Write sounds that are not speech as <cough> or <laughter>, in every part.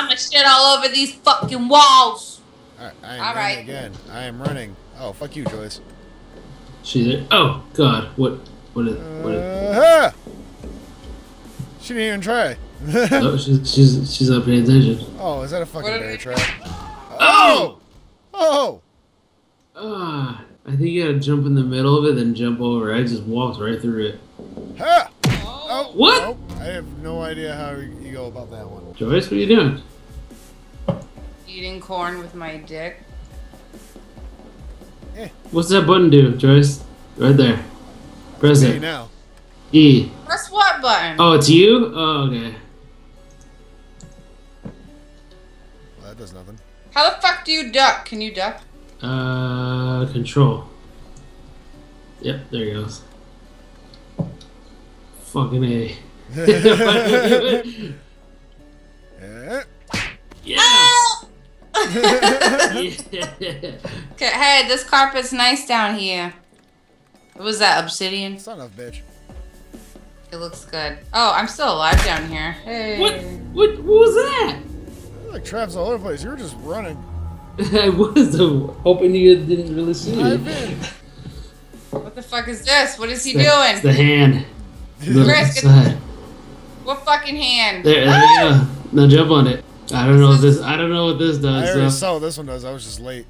I'm gonna shit all over these fucking walls. Alright, I am All running again. I am running. Oh, fuck you, Joyce. She's there. Oh God, what? What is? What is Uh, she didn't even try. oh, <laughs> she's she's she's not paying attention. oh, is that a fucking bear trap? Oh! Oh! Ah, I think you gotta jump in the middle of it, then jump over. I just walked right through it. Ha! Oh! What? nope. I have no idea how you go about that one. Joyce, what are you doing? Eating corn with my dick. What's that button do, Joyce? Right there. Press Hey, it. now. E. Press what button? Oh, it's you? Oh, okay. Well, that does nothing. How the fuck do you duck? Can you duck? Uh, control. Yep, there he goes. Fucking A. <laughs> <laughs> <laughs> <laughs> hey, this carpet's nice down here. What was that, obsidian? Son of a bitch. It looks good. Oh, I'm still alive down here. Hey. What? What? What was that? There's like traps all over the place. You were just running. <laughs> I was uh, hoping you didn't really see I've me. What the fuck is this? What is he It's the- It's the hand. <laughs> Chris, get- outside. What fucking hand? There, there you go. Now jump on it. I don't know this. I don't know what this does. I already So. saw what this one does. I was just late.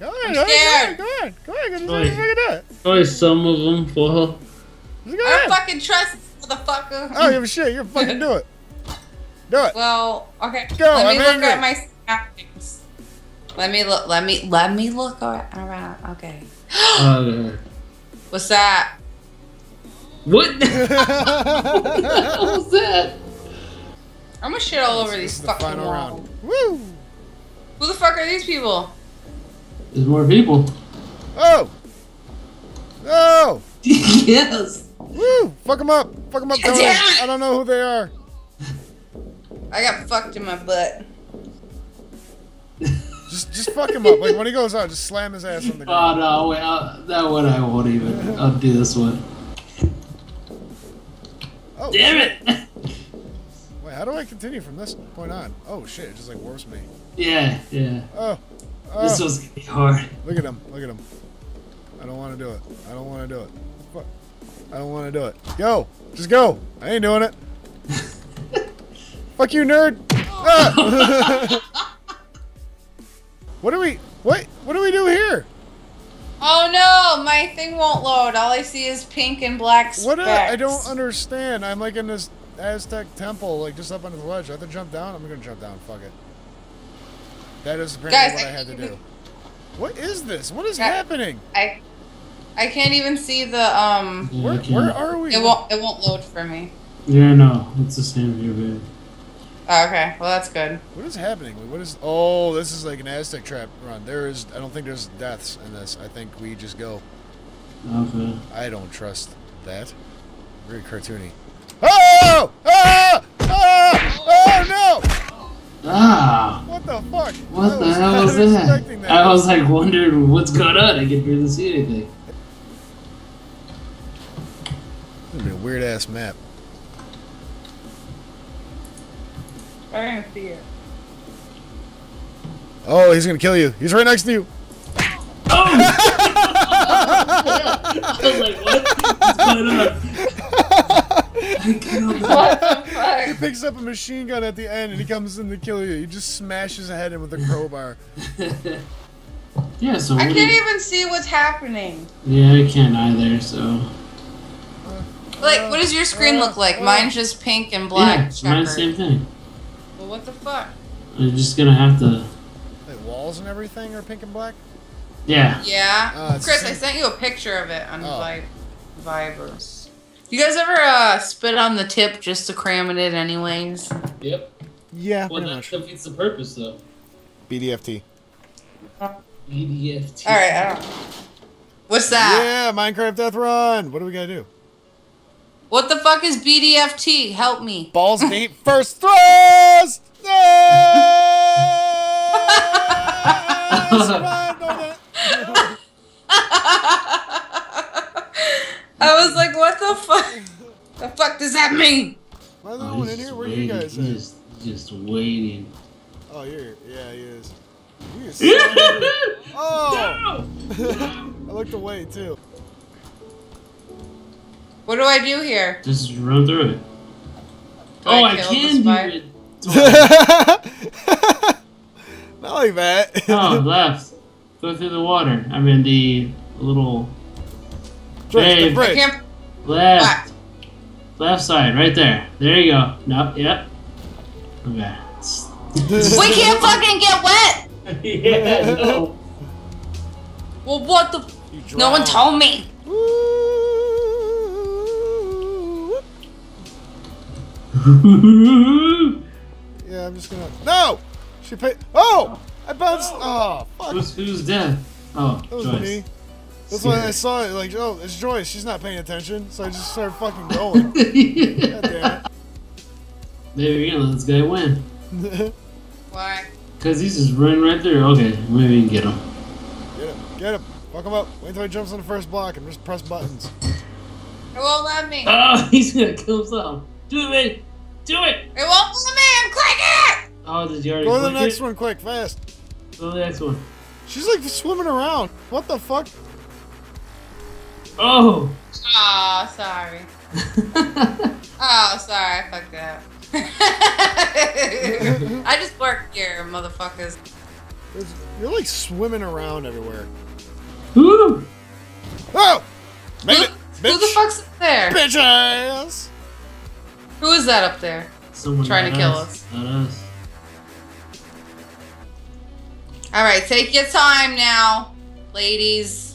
Go ahead, I'm go ahead, scared. go ahead, go ahead, go ahead, go Oi. ahead, go. Probably some of them fall. Just go I ahead. fucking trust this motherfucker. I don't give a shit. You're fucking <laughs> do it. Do it. Well, okay. Go, Let me I'm look angry. at my surroundings. Let me look. Let me. Let me look around. Okay. Oh, <gasps> okay. What's that? <laughs> <laughs> What? the hell was that? I'm gonna shit all over This these is the fucking final walls. round. Woo! Who the fuck are these people? There's more people. Oh! Oh! <laughs> yes. Woo! Fuck them up! Fuck them up! <laughs> Damn it! I don't know who they are. I got fucked in my butt. <laughs> Just, just fuck him up. Like when he goes out, just slam his ass on the oh, ground. Oh no! Wait, I'll, that one I won't even. I'll do this one. Oh, Damn it! Wait, how do I continue from this point on? Oh shit! It just like warps me. Yeah, yeah. Oh. This Oh. was gonna be hard. Look at him. Look at him. I don't want to do it. I don't want to do it. Fuck. I don't want to do it. Go. Just go. I ain't doing it. <laughs> Fuck you, nerd. Ah! <laughs> what do we? What? What do we do here? Oh no, my thing won't load. All I see is pink and black specks. What? I I don't understand. I'm like in this Aztec temple, like just up under the ledge. I have to jump down. I'm gonna jump down. Fuck it. That is apparently Guys, what I I had to do. What is this? What is Guys- happening? I I can't even see the um. Yeah, Where, where are we? It won't. It won't load for me. Yeah, no, it's the same here, babe. Oh, okay, well that's good. What is happening? What is? Oh, this is like an Aztec trap run. There is. I don't think there's deaths in this. I think we just go. Okay. I don't trust that. Very cartoony. Oh! Oh! Oh! Oh no! Ah! What the fuck? What I the was hell not was that? that. I was like wondering what's going on. I could barely see anything. This is a weird ass map. I didn't see it. Oh, he's gonna kill you. He's right next to you. <laughs> I was like, what? What's going on? I killed him. What the He picks up a machine gun at the end and he comes in to kill you. He just smashes his head in with a crowbar. Yeah, so I can't you- even see what's happening. Yeah, I can't either, so. Like, what does your screen look like? Mine's just pink and black. yeah, mine's checkered. same thing. Well, what the fuck? I'm just gonna have to. Like walls and everything are pink and black. Yeah. Yeah, Uh, Chris, the I sent you a picture of it on Oh. Vi- Vibers. You guys ever uh, spit on the tip just to cram it in, anyways? Yep. Yeah, Well, pretty that much. defeats the purpose, though. BDFT. EDFT. All right, I don't. What's that? Yeah, Minecraft Death Run. What do we gotta do? What the fuck is BDFT? Help me. Balls deep <laughs> first thrust. No! Survived on it. I was like, what the fuck? the fuck does that mean? Why is oh, there no one in here? Where are you guys at? just just waiting. Oh, you're. Yeah, he is. You're <laughs> so- oh! No! <laughs> I looked away too. What do I do here? Just run through it. Do oh, I kill can the do it. <laughs> Not like that. Oh, left. Go through the water. I mean the little Joyce, Hey. the I can't. left. What? Left side, right there. There you go. Nope. Yep. Okay. <laughs> We can't fucking get wet. <laughs> yeah. No. Well, what the? No one told me. <laughs> Yeah, I'm just gonna. No! She paid. Oh! I bounced. Oh, fuck. who's who's dead? Oh, That was Joyce. me. That's why I saw it. Like, oh, it's Joyce. She's not paying attention. So I just started fucking <laughs> going. God damn there you go. Let's go win. Why? Cause he's just running right there. Okay, maybe we can get him. Get him. Get him. Fuck him up. Wait until he jumps on the first block and just press buttons. It won't let me. Oh, <laughs> he's gonna kill himself. Do it, man. Do it. It won't let me. I'm clicking. Oh, did you already Go to the next it? one quick, fast. Go to the next one. She's like swimming around. What the fuck? Oh. Oh, sorry. <laughs> Oh, sorry. I fucked up. <laughs> I just work here, motherfuckers. There's- You're like swimming around everywhere. Woo. Oh! Made Who, it! who the fuck's up there? Bitch ass! Who is that up there? Someone Trying to not kill us. Not us. All right, take your time now, ladies.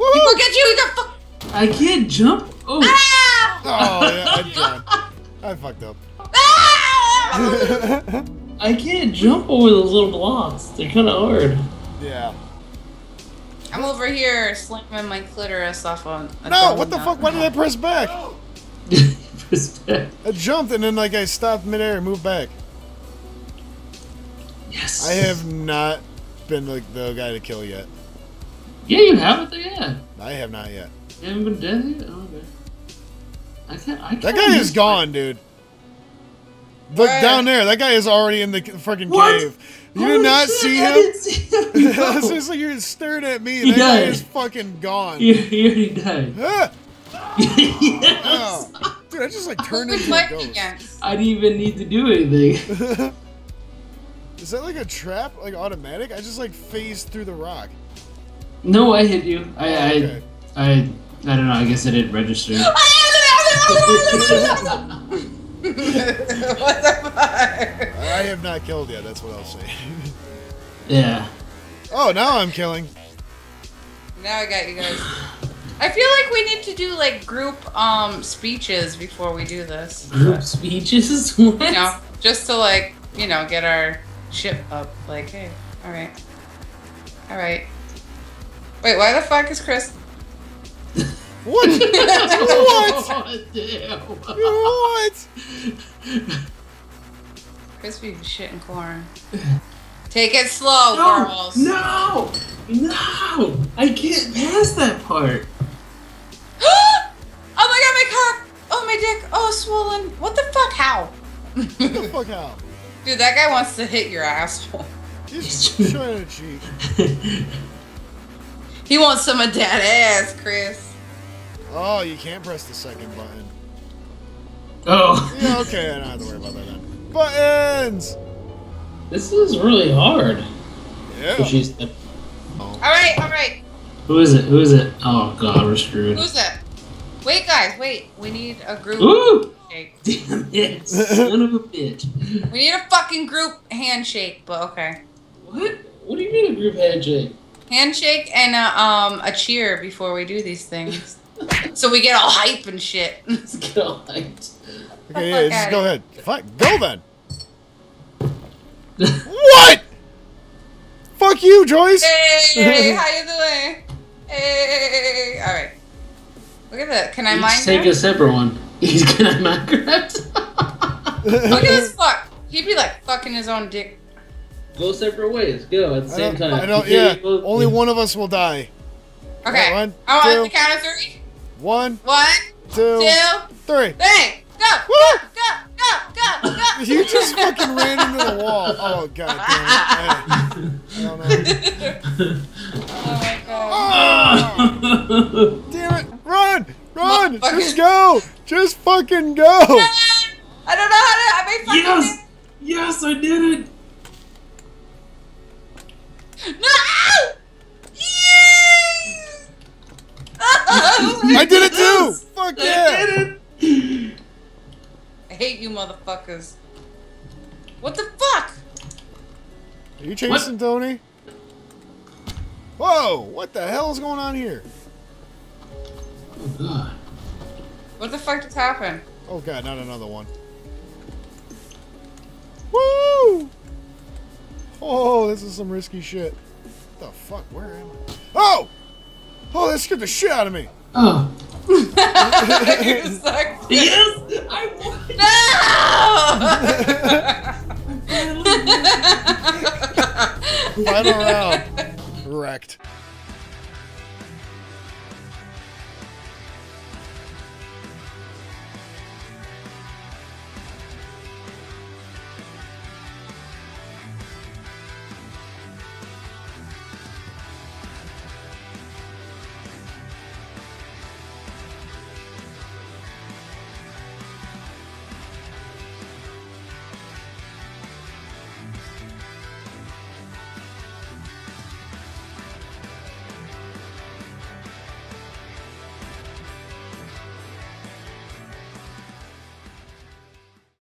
Look Woo! at you. You got fuck. I can't jump. Oh. Ah! Oh, yeah, I drowned. I fucked up. Ah! <laughs> I can't jump over those little blocks. They're kind of hard. yeah. I'm over here slamming my clitoris off on. No, what the donut. fuck? Why did I press back? <laughs> Respect. I jumped and then like I stopped midair and moved back. Yes. I have not been like the guy to kill yet. Yeah, you haven't there yet. I have not yet. You haven't been dead yet. Oh, okay. I can't. I can't. That guy is miss- gone, dude. Look Where? down there. That guy is already in the freaking cave. You Holy did not shit, see I him? didn't see him. <laughs> it's just like you're staring at me. He that guy is fucking gone. he, he already died. Ah! <laughs> yes. Oh. Dude, I just like turned we into a ghost. against? I didn't even need to do anything. <laughs> is that like a trap, like automatic? I just like phased through the rock. No, I hit you. I, I, Okay. I, I don't know. I guess I didn't register. what the fuck? I have not killed yet. That's what I'll say. <laughs> yeah. oh, now I'm killing. Now I got you guys. I feel like we need to do like group um speeches before we do this. Group speeches. <laughs> What? You know, just to like, you know, get our ship up. Like, hey, all right, all right. Wait, why the fuck is Chris? <laughs> What? <laughs> what? <laughs> Oh, damn. What? Chris be shitting corn. Take it slow, No, girls. no, no! I can't pass that part. <gasps> oh my god, my cock! Oh my dick! Oh, swollen! What the fuck? How? What the fuck how? Dude, that guy wants to hit your asshole. He's trying to cheat. He wants some of that ass, Chris. Oh, you can't press the second button. oh, Yeah, okay, I don't have to worry about that then. Buttons! this is really hard. Yeah. Oh, she's. All right, all right. Who is it? Who is it? Oh god, we're screwed. Who's that? Wait, guys, wait. We need a group Ooh! handshake. <laughs> Damn it, son of a bitch. We need a fucking group handshake, but okay. What? What do you mean a group handshake? Handshake and a, um a cheer before we do these things, so we get all hype and shit. <laughs> Let's get all hyped. Okay, yeah, just go here. ahead. Fine, go then. What? Fuck you, Joyce! Hey, <laughs> how you doing? Hey, all right. Look at that. Can I Each mind take a separate one. <laughs> He's gonna Minecraft. Look at this fuck. He'd be like fucking his own dick. Go separate ways. Go at the same time. I don't, yeah, both- only one of us will die. Okay. One, oh, I want two. the count of three. One, One, two, two, three. three. go, Woo! go, go, go, go. <laughs> You just fucking ran into the wall. Oh god damn it. I, I don't know. <laughs> Oh my god. Oh, <laughs> damn it. Run! Run! Just go! Just fucking go! I don't know how to. I made fucking. yes! Yes, I did it! Motherfuckers. What the fuck? Are you chasing Tony? Whoa! What the hell is going on here? Oh god. What the fuck just happened? Oh god, not another one. Woo! Oh, this is some risky shit. What the fuck? Where am I? Oh! Oh, that scared the shit out of me. Oh. You suck. Yes! <laughs> I won! No! Final round. Wrecked.